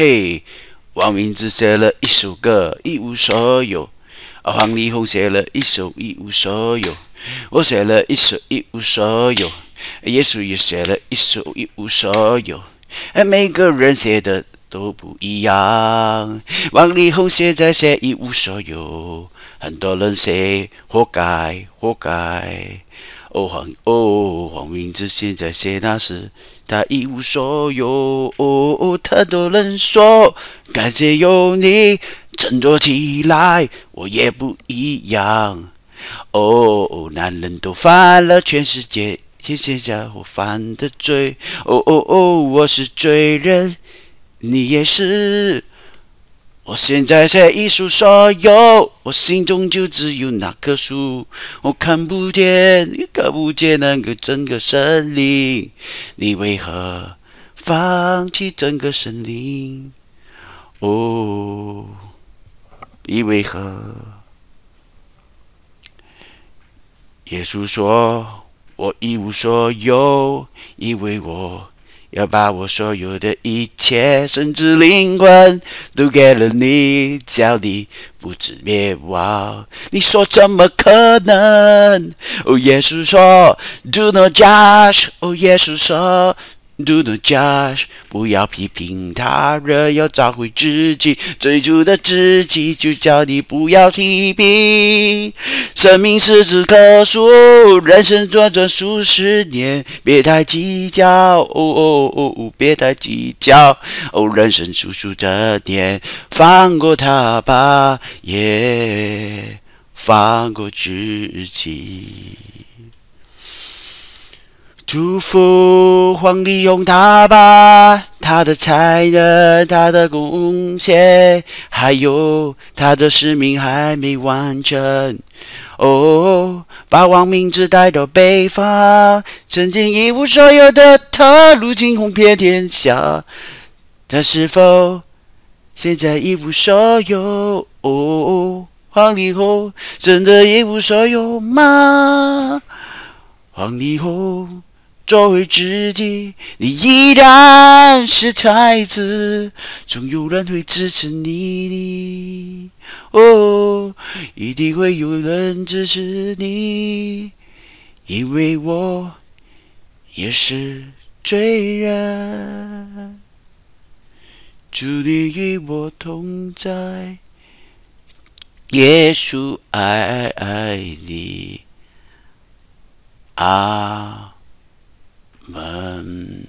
嘿，王明志写了一首歌，一无所有；啊黄丽红写了一首一无所有；我写了一首一无所有；耶稣也写了一首一无所有。每个人写的都不一样。王力宏现在写一无所有，很多人写活该，活该。哦黄哦黄明志现在写那时他一无所有。哦，他都能说感谢有你振作起来，我也不一样。哦，男人都犯了全世界。天下家伙犯的罪，哦哦哦，我是罪人，你也是。我现在写一首所有，我心中就只有那棵树，我看不见，看不见那个整个森林。你为何放弃整个森林？哦，你为何？耶稣说。我一无所有，因为我要把我所有的一切，甚至灵魂，都给了你，叫你不知灭亡。你说怎么可能？哦，耶稣说，Do not judge。哦，耶稣说。Do not judge，不要批评他人，要找回自己最初的自己。就叫你不要批评。生命是只棵树，人生短短数十年，别太计较。哦哦哦哦，别太计较。哦，人生处处的年，放过他吧，也放过自己。祝福黄丽用他吧，他的才能，他的贡献，还有他的使命还没完成。哦，把王明志带到北方，曾经一无所有的他，如今红遍天下。他是否现在一无所有？哦，黄丽红真的一无所有吗？黄丽红。作为自己，你依然是太子，总有人会支持你。哦，一定会有人支持你，因为我也是罪人。祝你与我同在，耶稣爱你啊。um,